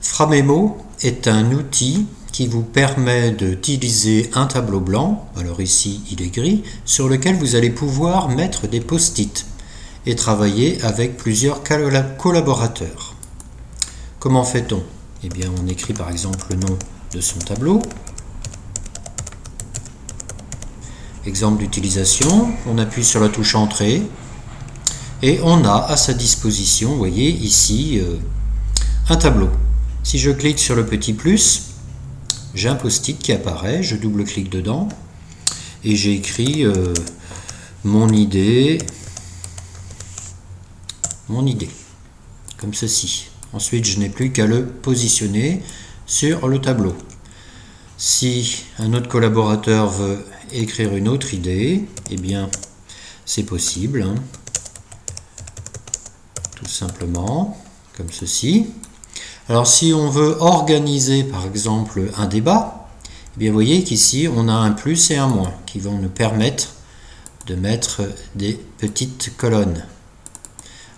Framemo est un outil qui vous permet d'utiliser un tableau blanc, alors ici il est gris, sur lequel vous allez pouvoir mettre des post-it et travailler avec plusieurs collaborateurs. Comment fait-on? Eh bien on écrit par exemple le nom de son tableau. Exemple d'utilisation, on appuie sur la touche Entrée et on a à sa disposition, vous voyez ici, euh, un tableau. Si je clique sur le petit plus, j'ai un post-it qui apparaît, je double-clique dedans et j'ai écrit euh, mon idée, mon idée, comme ceci. Ensuite, je n'ai plus qu'à le positionner sur le tableau. Si un autre collaborateur veut écrire une autre idée, eh bien, c'est possible. Hein. Tout simplement, comme ceci. Alors si on veut organiser par exemple un débat, eh bien vous voyez qu'ici on a un plus et un moins qui vont nous permettre de mettre des petites colonnes.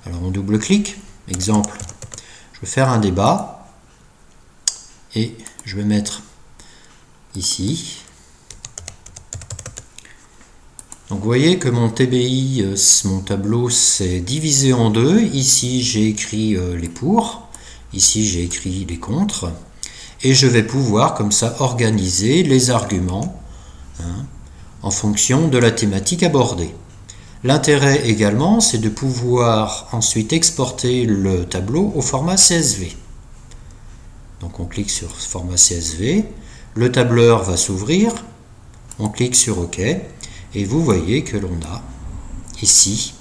Alors on double-clique, exemple, je vais faire un débat et je vais mettre ici. Donc vous voyez que mon TBI, euh, mon tableau s'est divisé en deux. Ici j'ai écrit euh, les pour Ici, j'ai écrit les contre. Et je vais pouvoir, comme ça, organiser les arguments hein, en fonction de la thématique abordée. L'intérêt également, c'est de pouvoir ensuite exporter le tableau au format CSV. Donc on clique sur format CSV, le tableur va s'ouvrir, on clique sur OK, et vous voyez que l'on a ici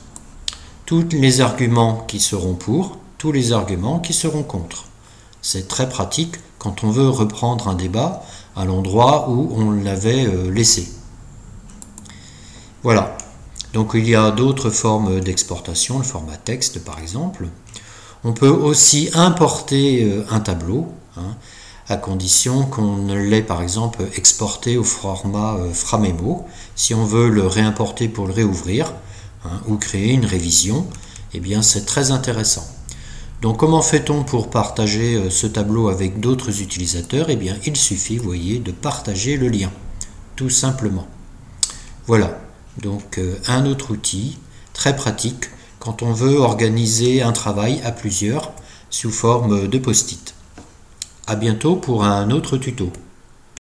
tous les arguments qui seront pour, les arguments qui seront contre. C'est très pratique quand on veut reprendre un débat à l'endroit où on l'avait euh, laissé. Voilà. Donc il y a d'autres formes d'exportation, le format texte par exemple. On peut aussi importer euh, un tableau, hein, à condition qu'on l'ait par exemple exporté au format euh, Framemo. Si on veut le réimporter pour le réouvrir hein, ou créer une révision, eh bien c'est très intéressant. Donc comment fait-on pour partager euh, ce tableau avec d'autres utilisateurs? Eh bien il suffit, vous voyez, de partager le lien, tout simplement. Voilà, donc euh, un autre outil très pratique quand on veut organiser un travail à plusieurs sous forme de post-it. A bientôt pour un autre tuto.